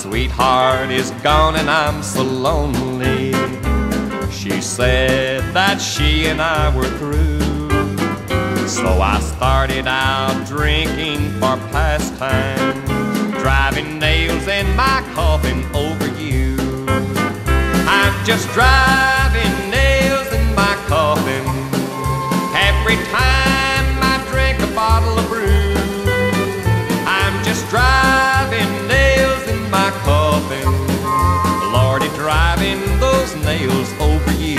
sweetheart is gone and I'm so lonely. She said that she and I were through. So I started out drinking for pastime, driving nails in my coffin over you. I'm just driving those nails over you.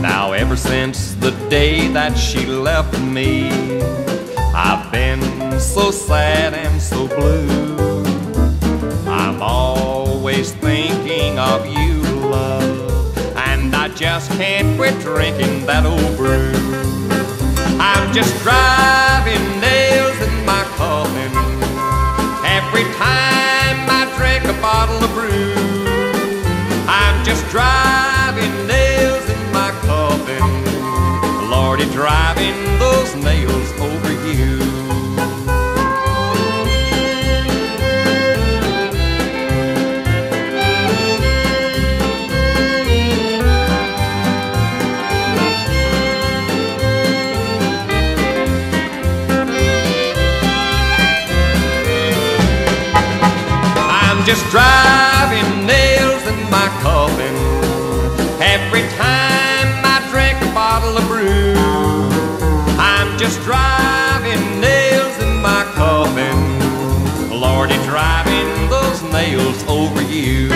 Now, ever since the day that she left me, I've been so sad and so blue. Just can't quit drinking that old brew. I'm just driving nails in my coffin every time I drink a bottle of brew. I'm just driving nails in my coffin, Lordy, driving those nails I'm just driving nails in my coffin every time I drink a bottle of brew. I'm just driving nails in my coffin, Lordy, driving those nails over you.